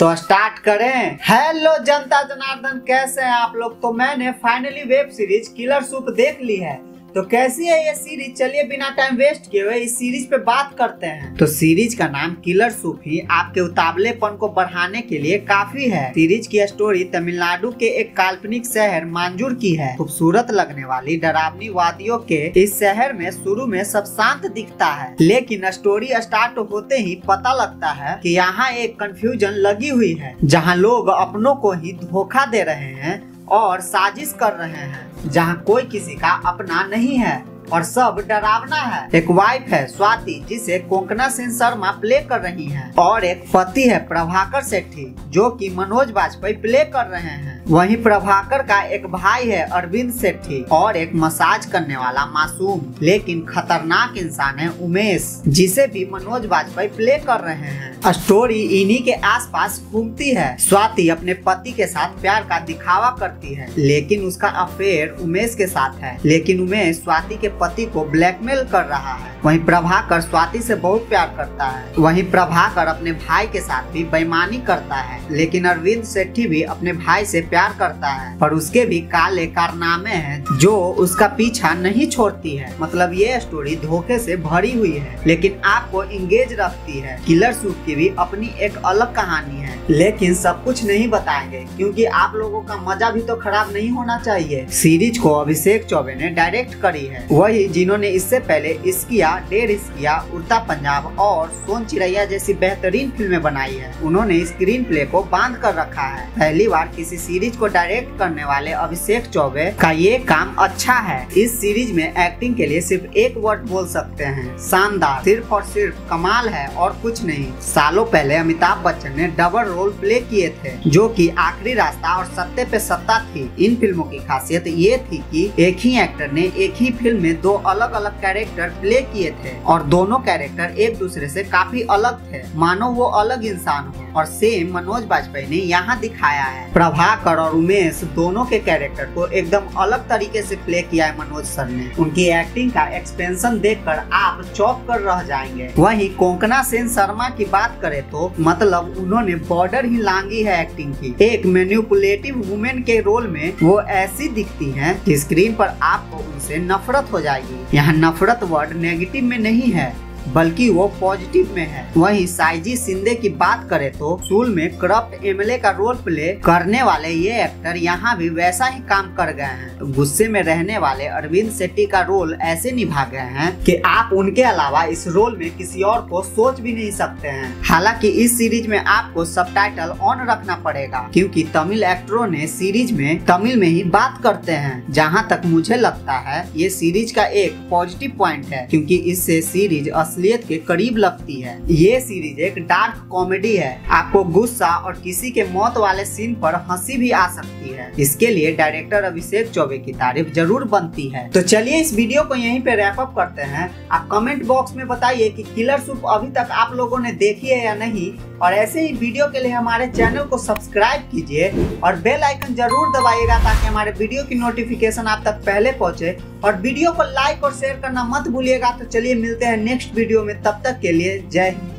तो स्टार्ट करें। हेलो जनता जनार्दन, कैसे हैं आप लोग? तो मैंने finally web series killer soup देख ली है। तो कैसी है ये सीरीज़ चलिए बिना टाइम वेस्ट किए हुए इस सीरीज़ पे बात करते हैं। तो सीरीज़ का नाम किलर सूफी आपके उतावलेपन को बढ़ाने के लिए काफ़ी है। सीरीज़ की स्टोरी तमिलनाडु के एक काल्पनिक शहर मांजूर की है। खूबसूरत लगने वाली, डरावनी वादियों के इस शहर में शुरू में सब शांत दिखता है। लेकिन स्टोरी स्टार्ट होते ही पता लगता है की यहाँ एक कंफ्यूजन लगी हुई है, जहाँ लोग अपनों को ही धोखा दे रहे हैं। और साजिश कर रहे हैं, जहाँ कोई किसी का अपना नहीं है और सब डरावना है। एक वाइफ है स्वाति, जिसे कोंकणा सेन शर्मा प्ले कर रही है। और एक पति है प्रभाकर सेठी, जो कि मनोज वाजपेयी प्ले कर रहे हैं। वहीं प्रभाकर का एक भाई है, अरविंद सेठी, और एक मसाज करने वाला मासूम, लेकिन खतरनाक इंसान है उमेश, जिसे भी मनोज बाजपेयी प्ले कर रहे हैं। स्टोरी इन्हीं के आसपास घूमती है। स्वाति अपने पति के साथ प्यार का दिखावा करती है, लेकिन उसका अफेयर उमेश के साथ है। लेकिन उमेश स्वाति के पति को ब्लैकमेल कर रहा है। वहीं प्रभाकर स्वाति से बहुत प्यार करता है। वहीं प्रभाकर अपने भाई के साथ भी बेईमानी करता है, लेकिन अरविंद सेठी भी अपने भाई से प्यार करता है। और उसके भी काले कारनामे हैं, जो उसका पीछा नहीं छोड़ती है। मतलब ये स्टोरी धोखे से भरी हुई है, लेकिन आपको इंगेज रखती है किलर सूट की भी अपनी एक अलग कहानी है। लेकिन सब कुछ नहीं बताएँगे, क्योंकि आप लोगों का मज़ा भी तो खराब नहीं होना चाहिए। सीरीज़ को अभिषेक चौबे ने डायरेक्ट करी है। वही जिन्होंने इससे पहले इसकिया, डेर इसकिया, उड़ता पंजाब और सोन चिड़ैया जैसी बेहतरीन फ़िल्में बनाई है, उन्होंने स्क्रीन प्ले को बाँध कर रखा है। पहली बार किसी सीरीज़ को डायरेक्ट करने वाले अभिषेक चौबे का ये काम अच्छा है। इस सीरीज़ में एक्टिंग के लिए सिर्फ़ एक वर्ड बोल सकते हैं, शानदार। सिर्फ़ और सिर्फ़ कमाल है और कुछ नहीं। सालों पहले अमिताभ बच्चन ने डबल रोल प्ले किए थे, जो कि आखिरी रास्ता और सत्ते पे सत्ता थी। इन फ़िल्मों की खासियत ये थी कि एक ही एक्टर ने एक ही फ़िल्म में दो अलग अलग कैरेक्टर प्ले किए थे और दोनों कैरेक्टर एक दूसरे से काफ़ी अलग थे। मानो वो अलग इंसान हो। और सेम मनोज बाजपेयी ने यहाँ दिखाया है। प्रभाकर और उमेश दोनों के कैरेक्टर को एकदम अलग तरीके से प्ले किया है मनोज सर ने। उनकी एक्टिंग का एक्सपेंशन देखकर आप चौक कर रह जाएँगे। वहीं कोंकणा सेन शर्मा की बात करें तो मतलब उन्होंने बॉर्डर ही लांगी है एक्टिंग की। एक मैन्युपुलेटिव वुमेन के रोल में वो ऐसी दिखती है कि स्क्रीन पर आपको उनसे नफरत हो जाएगी। यहाँ नफरत वर्ड नेगेटिव में नहीं है। बल्कि वो पॉजिटिव में है। वहीं साइजी सिंधे की बात करें तो सूल में करप्ट एमएलए का रोल प्ले करने वाले ये एक्टर यहाँ भी वैसा ही काम कर गए हैं। गुस्से में रहने वाले अरविंद शेट्टी का रोल ऐसे निभा गए हैं कि आप उनके अलावा इस रोल में किसी और को सोच भी नहीं सकते हैं। हालाँकि इस सीरीज़ में आपको सब ऑन रखना पड़ेगा, क्योंकि तमिल एक्टरों ने सीरीज़ में तमिल में ही बात करते हैं। जहाँ तक मुझे लगता है, ये सीरीज़ का एक पॉजिटिव पॉइंट है, क्योंकि इससे सीरीज़ असलियत के करीब लगती है। ये सीरीज़ एक डार्क कॉमेडी है। आपको गुस्सा और किसी के मौत वाले सीन पर हँसी भी आ सकती है। इसके लिए डायरेक्टर अभिषेक चौबे की तारीफ़ ज़रूर बनती है। तो चलिए इस वीडियो को यहीं पे रैप अप करते हैं। आप कमेंट बॉक्स में बताइए कि किलर सूप अभी तक आप लोगों ने देखी है या नहीं। और ऐसे ही वीडियो के लिए हमारे चैनल को सब्सक्राइब कीजिए और बेल आइकन ज़रूर दबाइएगा ताकि हमारे वीडियो की नोटिफिकेशन आप तक पहले पहुँचे। और वीडियो को लाइक और शेयर करना मत भूलिएगा। तो चलिए मिलते हैं नेक्स्ट वीडियो में। तब तक के लिए जय हिंद।